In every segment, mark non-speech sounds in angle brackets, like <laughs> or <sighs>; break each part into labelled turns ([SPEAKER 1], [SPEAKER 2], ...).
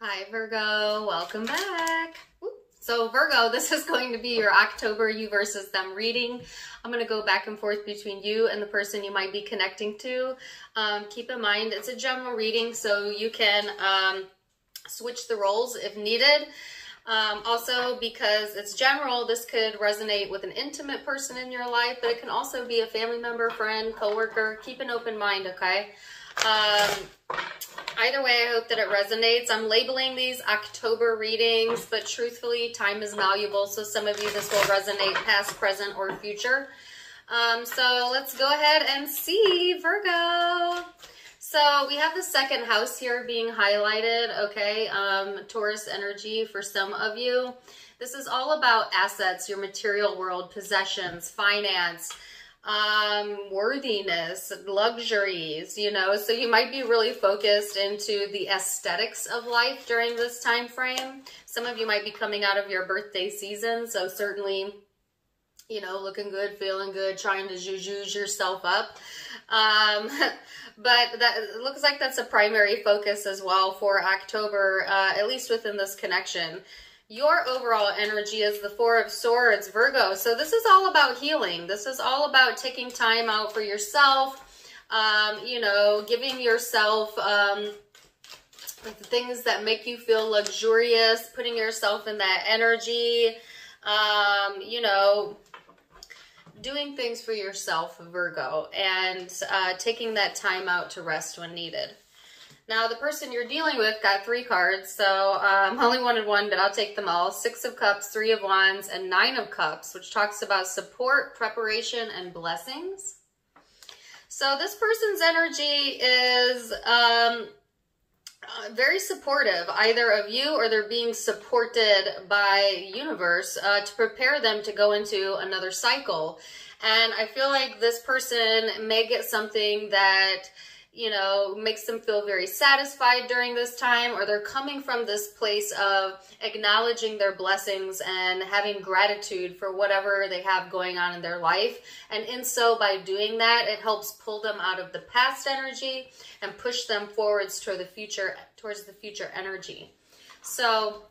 [SPEAKER 1] Hi, Virgo. Welcome back. So Virgo, this is going to be your October you versus them reading. I'm going to go back and forth between you and the person you might be connecting to. Um, keep in mind, it's a general reading, so you can um, switch the roles if needed. Um, also, because it's general, this could resonate with an intimate person in your life, but it can also be a family member, friend, coworker. Keep an open mind, okay? Um, either way, I hope that it resonates. I'm labeling these October readings, but truthfully, time is malleable. So some of you, this will resonate past, present, or future. Um, so let's go ahead and see Virgo. So we have the second house here being highlighted, okay? Um, Taurus energy for some of you. This is all about assets, your material world, possessions, finance, um, worthiness, luxuries, you know, so you might be really focused into the aesthetics of life during this time frame. Some of you might be coming out of your birthday season, so certainly, you know, looking good, feeling good, trying to zhuzh yourself up. Um, <laughs> but that looks like that's a primary focus as well for October, uh, at least within this connection. Your overall energy is the Four of Swords, Virgo. So this is all about healing. This is all about taking time out for yourself, um, you know, giving yourself um, things that make you feel luxurious, putting yourself in that energy, um, you know, doing things for yourself, Virgo, and uh, taking that time out to rest when needed. Now, the person you're dealing with got three cards, so um, only wanted one, but I'll take them all. Six of Cups, Three of Wands, and Nine of Cups, which talks about support, preparation, and blessings. So this person's energy is um, uh, very supportive, either of you or they're being supported by universe uh, to prepare them to go into another cycle. And I feel like this person may get something that you know, makes them feel very satisfied during this time, or they're coming from this place of acknowledging their blessings and having gratitude for whatever they have going on in their life. And in so, by doing that, it helps pull them out of the past energy and push them forwards toward the future, towards the future energy. So,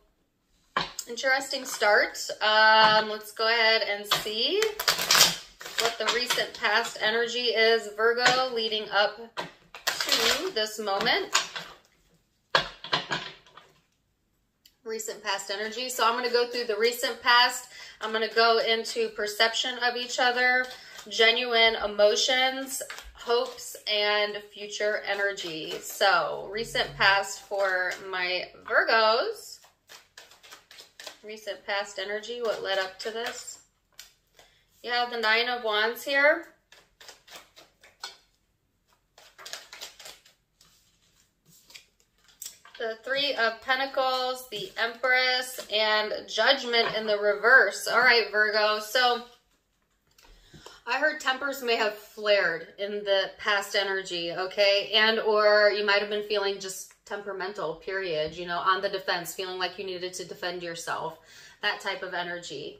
[SPEAKER 1] interesting start. Um, let's go ahead and see what the recent past energy is, Virgo, leading up this moment. Recent past energy. So I'm going to go through the recent past. I'm going to go into perception of each other, genuine emotions, hopes, and future energy. So recent past for my Virgos. Recent past energy, what led up to this. You have the Nine of Wands here. The Three of Pentacles, the Empress, and Judgment in the reverse. All right, Virgo. So I heard tempers may have flared in the past energy, okay? And or you might have been feeling just temperamental, period, you know, on the defense, feeling like you needed to defend yourself, that type of energy.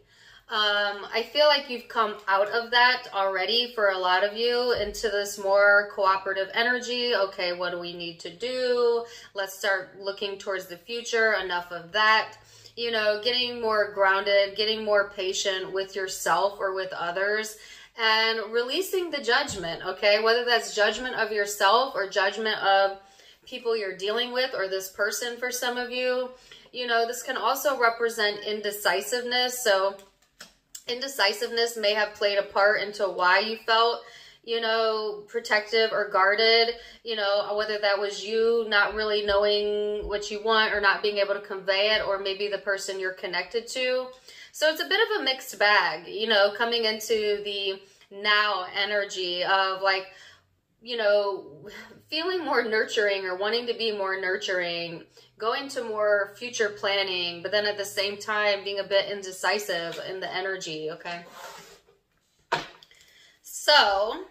[SPEAKER 1] Um, I feel like you've come out of that already for a lot of you into this more cooperative energy. Okay, what do we need to do? Let's start looking towards the future. Enough of that. You know, getting more grounded, getting more patient with yourself or with others and releasing the judgment, okay? Whether that's judgment of yourself or judgment of people you're dealing with or this person for some of you. You know, this can also represent indecisiveness. So, indecisiveness may have played a part into why you felt you know, protective or guarded, you know, whether that was you not really knowing what you want or not being able to convey it, or maybe the person you're connected to. So it's a bit of a mixed bag, you know, coming into the now energy of like, you know, feeling more nurturing or wanting to be more nurturing, going to more future planning, but then at the same time being a bit indecisive in the energy, okay? So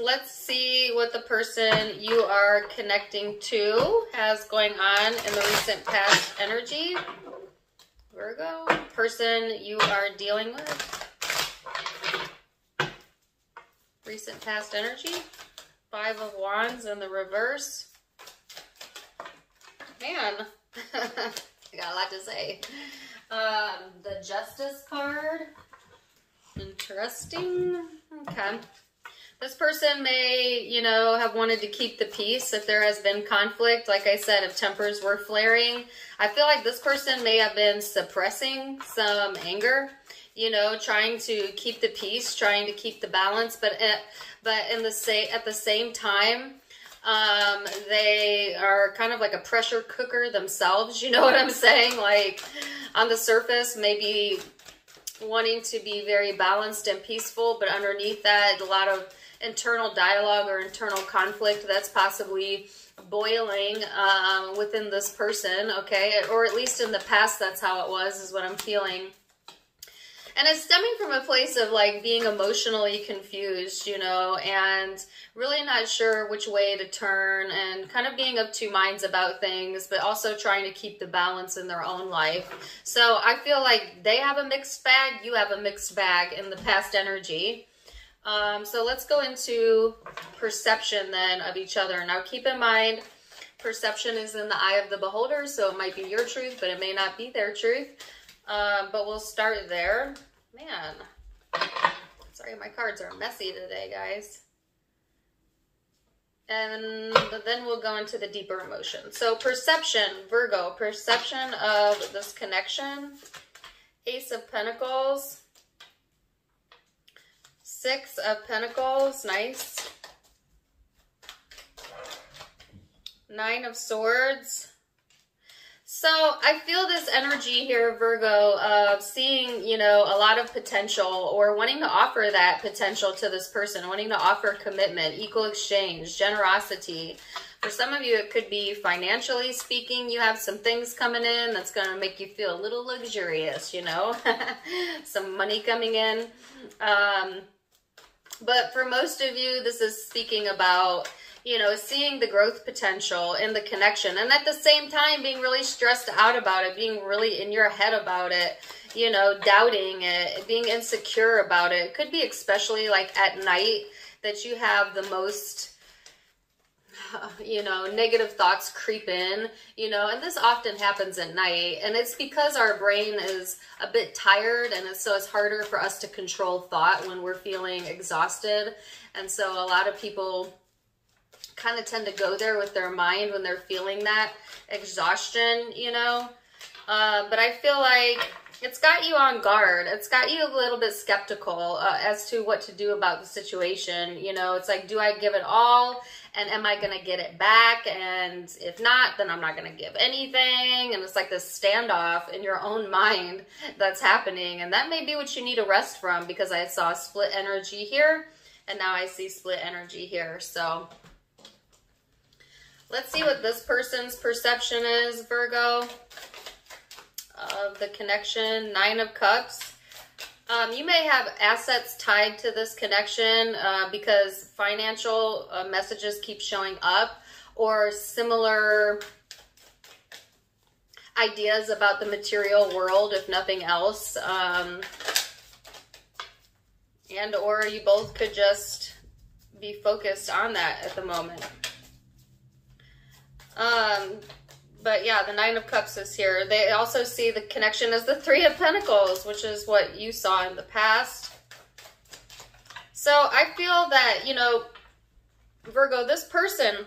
[SPEAKER 1] let's see what the person you are connecting to has going on in the recent past energy. Virgo, person you are dealing with. Recent past energy. Five of Wands in the reverse man, <laughs> I got a lot to say. Um, the Justice card. Interesting. Okay. This person may, you know, have wanted to keep the peace if there has been conflict. Like I said, if tempers were flaring, I feel like this person may have been suppressing some anger, you know, trying to keep the peace, trying to keep the balance, but at, but in the say at the same time, um, they are kind of like a pressure cooker themselves. You know what I'm saying? Like on the surface, maybe wanting to be very balanced and peaceful, but underneath that, a lot of internal dialogue or internal conflict that's possibly boiling um, within this person, okay? Or at least in the past, that's how it was, is what I'm feeling. And it's stemming from a place of like being emotionally confused, you know, and really not sure which way to turn and kind of being of two minds about things, but also trying to keep the balance in their own life. So I feel like they have a mixed bag, you have a mixed bag in the past energy. Um, so let's go into perception then of each other. Now keep in mind, perception is in the eye of the beholder, so it might be your truth, but it may not be their truth. Um, but we'll start there. Man, sorry, my cards are messy today, guys. And then we'll go into the deeper emotion. So perception, Virgo, perception of this connection. Ace of Pentacles. Six of Pentacles, nice. Nine of Swords. So I feel this energy here, Virgo, of seeing, you know, a lot of potential or wanting to offer that potential to this person, wanting to offer commitment, equal exchange, generosity. For some of you, it could be financially speaking. You have some things coming in that's going to make you feel a little luxurious, you know, <laughs> some money coming in. Um, but for most of you, this is speaking about you know, seeing the growth potential and the connection. And at the same time, being really stressed out about it, being really in your head about it, you know, doubting it, being insecure about it. it could be especially like at night that you have the most <laughs> you know, negative thoughts creep in, you know, and this often happens at night. And it's because our brain is a bit tired and it's, so it's harder for us to control thought when we're feeling exhausted. And so a lot of people kind of tend to go there with their mind when they're feeling that exhaustion, you know. Uh, but I feel like it's got you on guard. It's got you a little bit skeptical uh, as to what to do about the situation. You know, it's like, do I give it all? And am I going to get it back? And if not, then I'm not going to give anything. And it's like this standoff in your own <laughs> mind that's happening. And that may be what you need a rest from because I saw split energy here. And now I see split energy here. So Let's see what this person's perception is, Virgo, of the connection. Nine of Cups. Um, you may have assets tied to this connection uh, because financial uh, messages keep showing up or similar ideas about the material world, if nothing else. Um, and or you both could just be focused on that at the moment. Um, but yeah, the Nine of Cups is here. They also see the connection as the Three of Pentacles, which is what you saw in the past. So I feel that, you know, Virgo, this person,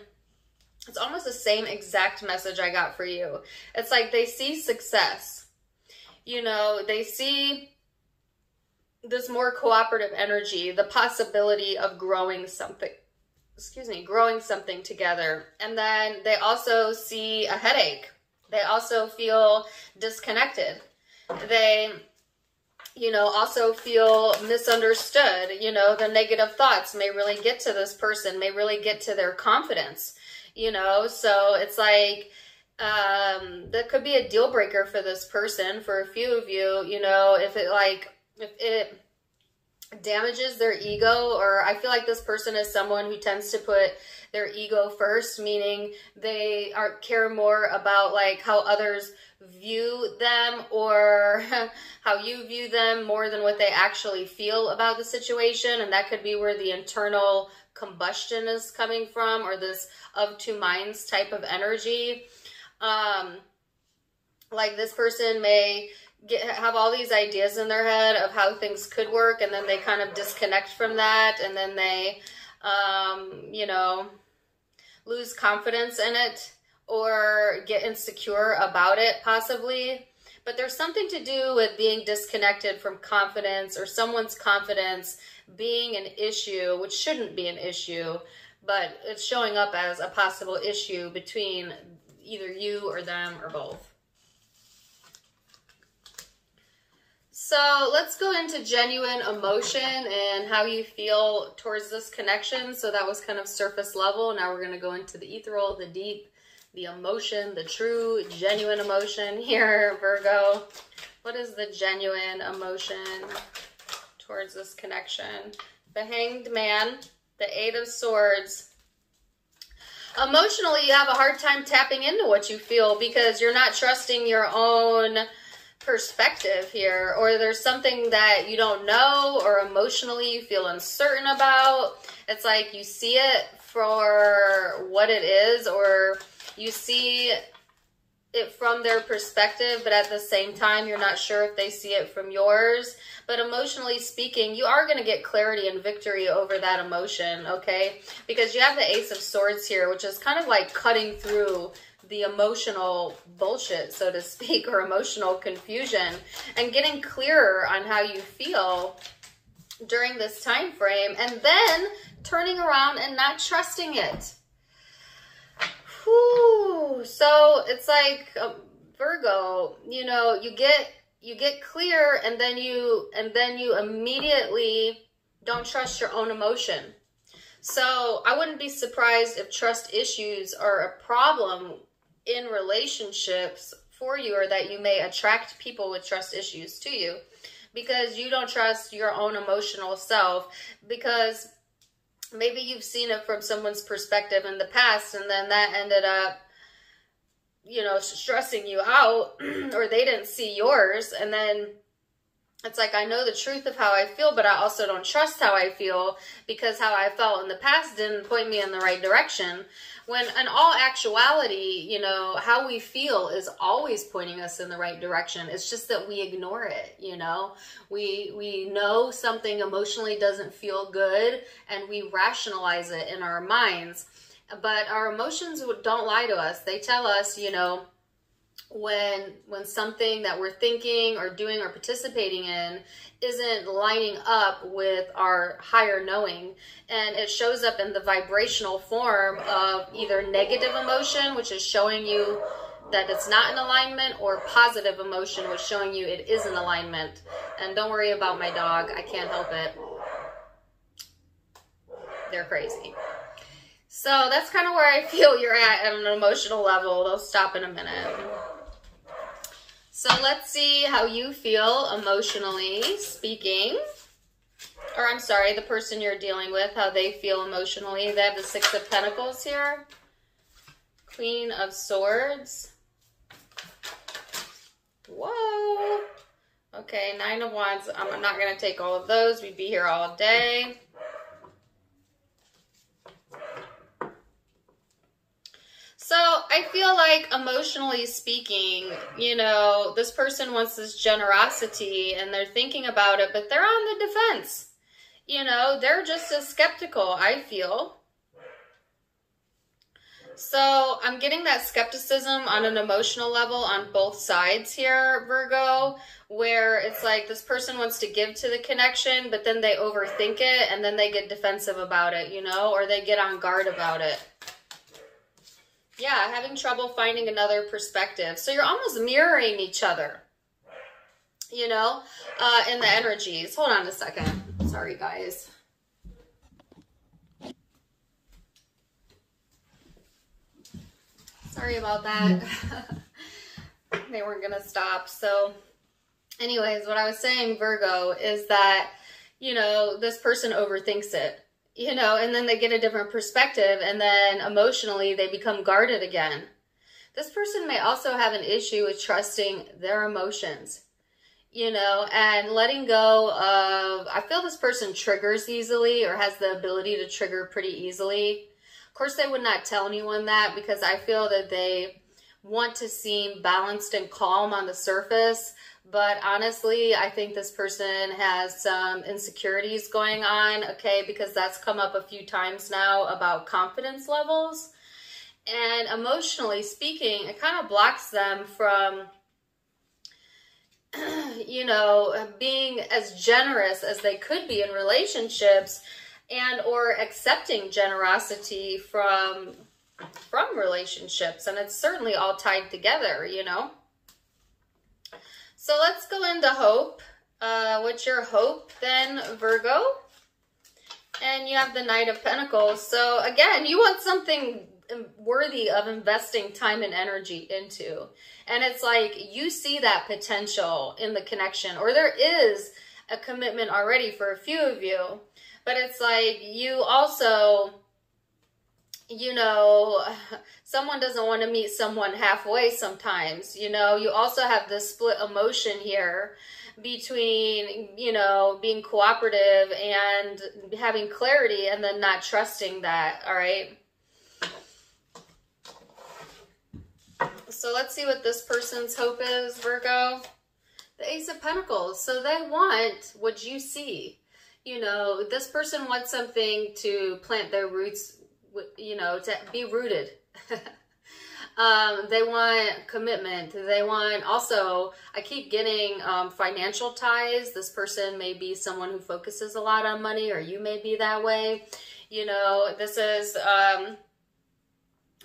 [SPEAKER 1] it's almost the same exact message I got for you. It's like they see success. You know, they see this more cooperative energy, the possibility of growing something excuse me, growing something together. And then they also see a headache. They also feel disconnected. They, you know, also feel misunderstood. You know, the negative thoughts may really get to this person, may really get to their confidence, you know? So it's like, um, that could be a deal breaker for this person, for a few of you, you know, if it like, if it, damages their ego or I feel like this person is someone who tends to put their ego first meaning they are care more about like how others view them or <laughs> how you view them more than what they actually feel about the situation. And that could be where the internal combustion is coming from or this of two minds type of energy. Um like this person may get have all these ideas in their head of how things could work and then they kind of disconnect from that and then they um, you know lose confidence in it or get insecure about it possibly. But there's something to do with being disconnected from confidence or someone's confidence being an issue which shouldn't be an issue but it's showing up as a possible issue between either you or them or both So let's go into genuine emotion and how you feel towards this connection. So that was kind of surface level. Now we're going to go into the ethereal, the deep, the emotion, the true, genuine emotion <laughs> here, Virgo. What is the genuine emotion towards this connection? The Hanged Man, the Eight of Swords. Emotionally, you have a hard time tapping into what you feel because you're not trusting your own perspective here, or there's something that you don't know, or emotionally you feel uncertain about. It's like you see it for what it is, or you see it from their perspective, but at the same time, you're not sure if they see it from yours. But emotionally speaking, you are going to get clarity and victory over that emotion, okay? Because you have the Ace of Swords here, which is kind of like cutting through the emotional bullshit, so to speak, or emotional confusion, and getting clearer on how you feel during this time frame, and then turning around and not trusting it. Whew. So it's like um, Virgo, you know, you get you get clear, and then you and then you immediately don't trust your own emotion. So I wouldn't be surprised if trust issues are a problem in relationships for you or that you may attract people with trust issues to you because you don't trust your own emotional self because maybe you've seen it from someone's perspective in the past and then that ended up you know stressing you out <clears throat> or they didn't see yours and then it's like I know the truth of how I feel, but I also don't trust how I feel because how I felt in the past didn't point me in the right direction. When in all actuality, you know, how we feel is always pointing us in the right direction. It's just that we ignore it, you know. We we know something emotionally doesn't feel good and we rationalize it in our minds. But our emotions don't lie to us. They tell us, you know, when when something that we're thinking or doing or participating in isn't lining up with our higher knowing. And it shows up in the vibrational form of either negative emotion which is showing you that it's not in alignment or positive emotion which is showing you it is in alignment. And don't worry about my dog. I can't help it. They're crazy so that's kind of where i feel you're at at an emotional level they'll stop in a minute so let's see how you feel emotionally speaking. Or I'm sorry, the person you're dealing with, how they feel emotionally. They have the Six of Pentacles here. Queen of Swords. Whoa. Okay, Nine of Wands. I'm not going to take all of those. We'd be here all day. So I feel like emotionally speaking, you know, this person wants this generosity and they're thinking about it, but they're on the defense. You know, they're just as skeptical, I feel. So I'm getting that skepticism on an emotional level on both sides here, Virgo, where it's like this person wants to give to the connection, but then they overthink it and then they get defensive about it, you know, or they get on guard about it yeah, having trouble finding another perspective. So you're almost mirroring each other, you know, uh, in the energies. Hold on a second. Sorry, guys. Sorry about that. <laughs> they weren't going to stop. So anyways, what I was saying, Virgo, is that, you know, this person overthinks it you know, and then they get a different perspective and then emotionally they become guarded again. This person may also have an issue with trusting their emotions, you know, and letting go of, I feel this person triggers easily or has the ability to trigger pretty easily. Of course, they would not tell anyone that because I feel that they want to seem balanced and calm on the surface. But honestly, I think this person has some insecurities going on, okay, because that's come up a few times now about confidence levels. And emotionally speaking, it kind of blocks them from, <clears throat> you know, being as generous as they could be in relationships and or accepting generosity from from relationships and it's certainly all tied together you know so let's go into hope. Uh what's your hope then virgo? And you have the knight of pentacles. So again you want something worthy of investing time and energy into. And it's like you see that potential in the connection. Or there is a commitment already for a few of you. But it's like you also you know, <sighs> someone doesn't want to meet someone halfway sometimes. You know, you also have this split emotion here between, you know, being cooperative and having clarity and then not trusting that. All right. So let's see what this person's hope is, Virgo. The Ace of Pentacles. So they want what you see. You know, this person wants something to plant their roots you know, to be rooted. <laughs> um, they want commitment. They want also, I keep getting um, financial ties. This person may be someone who focuses a lot on money or you may be that way. You know, this is, um,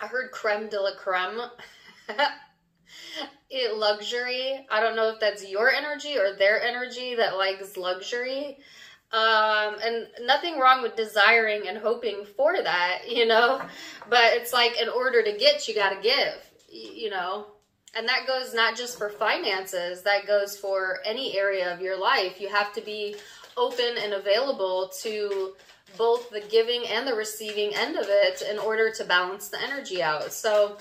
[SPEAKER 1] I heard creme de la creme. <laughs> it luxury. I don't know if that's your energy or their energy that likes luxury. Um, and nothing wrong with desiring and hoping for that, <laughs> you know, but it's like in order to get, you got to give, you know, and that goes not just for finances, that goes for any area of your life. You have to be open and available to both the giving and the receiving end of it in order to balance the energy out. So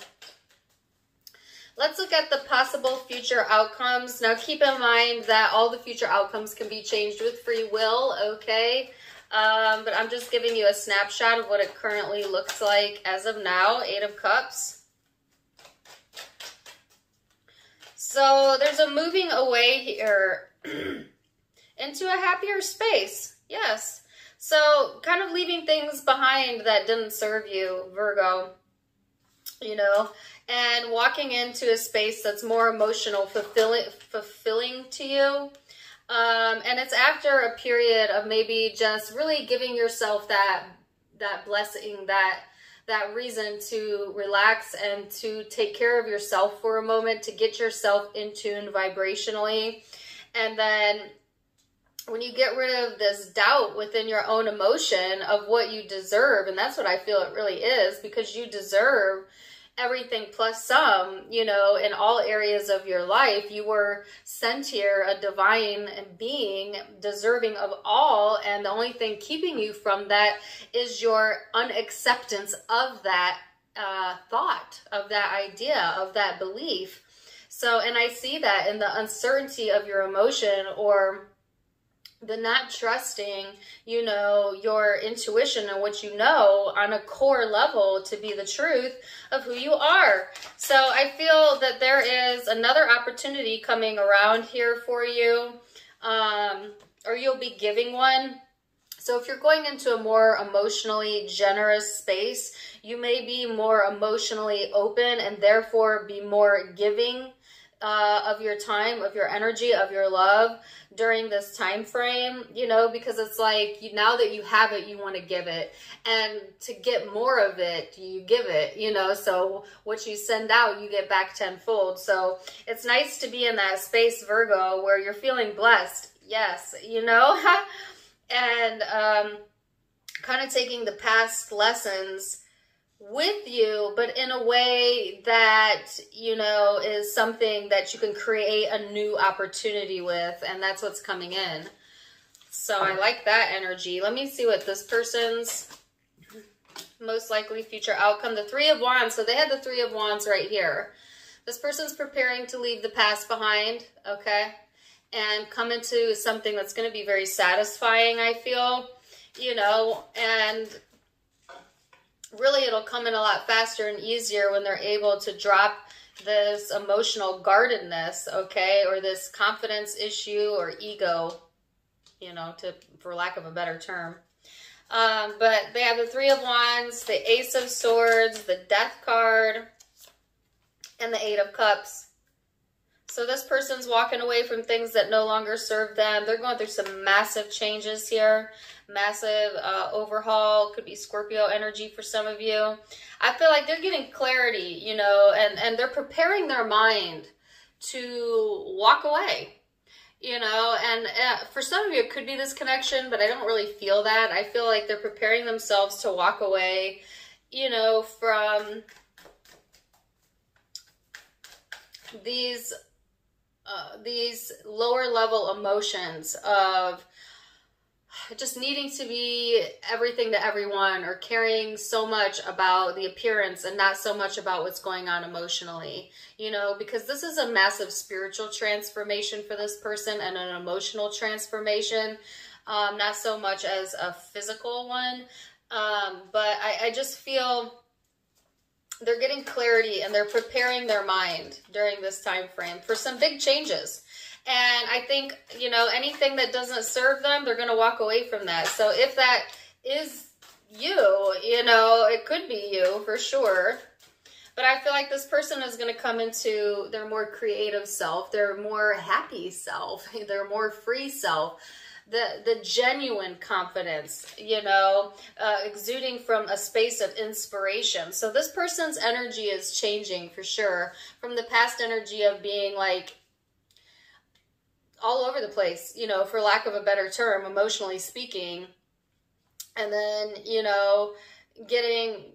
[SPEAKER 1] Let's look at the possible future outcomes. Now keep in mind that all the future outcomes can be changed with free will, okay? Um, but I'm just giving you a snapshot of what it currently looks like as of now. Eight of Cups. So there's a moving away here <clears throat> into a happier space. Yes. So kind of leaving things behind that didn't serve you, Virgo. You know, and walking into a space that's more emotional, fulfilling, fulfilling to you. Um, and it's after a period of maybe just really giving yourself that that blessing, that that reason to relax and to take care of yourself for a moment, to get yourself in tune vibrationally. And then when you get rid of this doubt within your own emotion of what you deserve, and that's what I feel it really is, because you deserve everything plus some, you know, in all areas of your life. You were sent here a divine being deserving of all. And the only thing keeping you from that is your unacceptance of that uh, thought, of that idea, of that belief. So, and I see that in the uncertainty of your emotion or the not trusting, you know, your intuition and what you know on a core level to be the truth of who you are. So I feel that there is another opportunity coming around here for you, um, or you'll be giving one. So if you're going into a more emotionally generous space, you may be more emotionally open and therefore be more giving uh, of your time, of your energy, of your love during this time frame, you know, because it's like you, now that you have it, you want to give it. And to get more of it, you give it, you know, so what you send out, you get back tenfold. So it's nice to be in that space, Virgo, where you're feeling blessed. Yes, you know, <laughs> and um, kind of taking the past lessons with you, but in a way that, you know, is something that you can create a new opportunity with. And that's what's coming in. So I like that energy. Let me see what this person's most likely future outcome. The Three of Wands. So they had the Three of Wands right here. This person's preparing to leave the past behind, okay? And come into something that's going to be very satisfying, I feel, you know, and really it'll come in a lot faster and easier when they're able to drop this emotional guardedness, okay, or this confidence issue or ego, you know, to for lack of a better term. Um, but they have the Three of Wands, the Ace of Swords, the Death card, and the Eight of Cups. So this person's walking away from things that no longer serve them. They're going through some massive changes here. Massive uh, overhaul. Could be Scorpio energy for some of you. I feel like they're getting clarity, you know, and, and they're preparing their mind to walk away you know and uh, for some of you it could be this connection but i don't really feel that i feel like they're preparing themselves to walk away you know from these uh, these lower level emotions of just needing to be everything to everyone or caring so much about the appearance and not so much about what's going on emotionally, you know, because this is a massive spiritual transformation for this person and an emotional transformation, um, not so much as a physical one. Um, but I, I just feel they're getting clarity and they're preparing their mind during this time frame for some big changes and I think, you know, anything that doesn't serve them, they're going to walk away from that. So if that is you, you know, it could be you for sure. But I feel like this person is going to come into their more creative self, their more happy self, <laughs> their more free self the the genuine confidence you know uh, exuding from a space of inspiration so this person's energy is changing for sure from the past energy of being like all over the place, you know, for lack of a better term, emotionally speaking. And then, you know, getting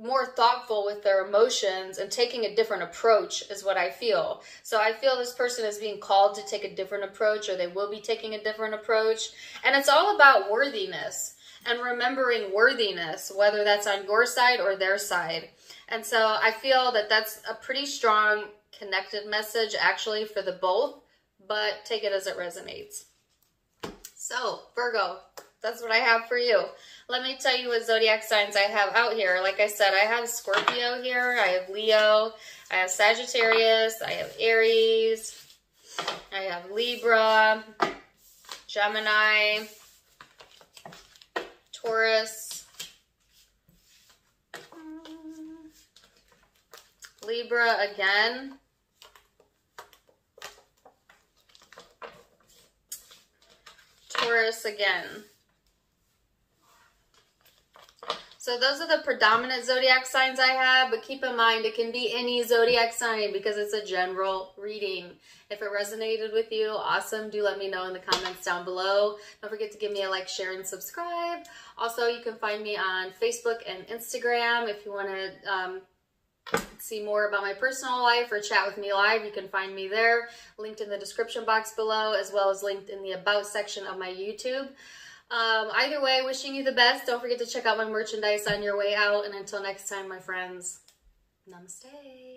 [SPEAKER 1] more thoughtful with their emotions and taking a different approach is what I feel. So I feel this person is being called to take a different approach or they will be taking a different approach. And it's all about worthiness and remembering worthiness, whether that's on your side or their side. And so I feel that that's a pretty strong connected message actually for the both but take it as it resonates. So, Virgo, that's what I have for you. Let me tell you what zodiac signs I have out here. Like I said, I have Scorpio here, I have Leo, I have Sagittarius, I have Aries, I have Libra, Gemini, Taurus, Libra again, Taurus again. So those are the predominant zodiac signs I have, but keep in mind it can be any zodiac sign because it's a general reading. If it resonated with you, awesome. Do let me know in the comments down below. Don't forget to give me a like, share, and subscribe. Also, you can find me on Facebook and Instagram if you want to um, see more about my personal life or chat with me live, you can find me there, linked in the description box below, as well as linked in the About section of my YouTube. Um, either way, wishing you the best. Don't forget to check out my merchandise on your way out. And until next time, my friends, namaste.